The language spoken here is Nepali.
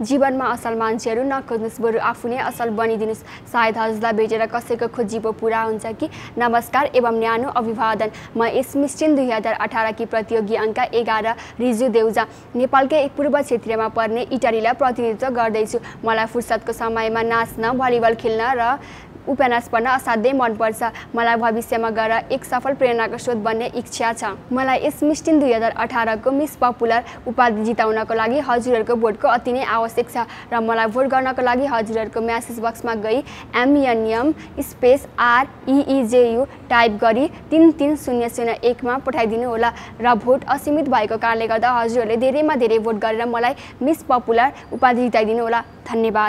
जीवनमा असल मान्छेहरू नखोज्नुहोस्। बरु आफू नै असल बनिदिनुहोस्। सायद हजुरलाई भेटेर कसैको खोजिबो पुरा हुन्छ कि? नमस्कार एवं न्यानो अभिवादन। म यस मिस्टिन दुई हजार अठारकी प्रतियोगी अङ्क एघार रिजु देउजा। नेपालकै पूर्व क्षेत्रमा पर्ने इटालीलाई प्रतिनिधित्व गर्दैछु। मलाई फुर्सदको समयमा नाच्न भलिबल खेल्न र उपन्यास पढ्न असाध्यै मनपर्छ। मलाई भविष्यमा गएर एक सफल प्रेरणाको स्रोत बन्ने इच्छा छ। मलाई यस मिस्टिन दुई हजार अठारको मिस पपुलर उपाधि जिताउनको लागि हजुरहरूको भोटको अति नै आवश्यक छ र मलाई भोट गर्नको लागि हजुरहरूको म्यासेज बक्समा गई एमएनएम स्पेस आरइइजेयु टाइप गरी तिन तिन शून्य शून्य एकमा पठाइदिनु होला र भोट असीमित भएको कारणले गर्दा हजुरहरूले धेरैमा धेरै भोट गरेर मलाई मिस पपुलर उपाधि जिताइदिनु होला। धन्यवाद।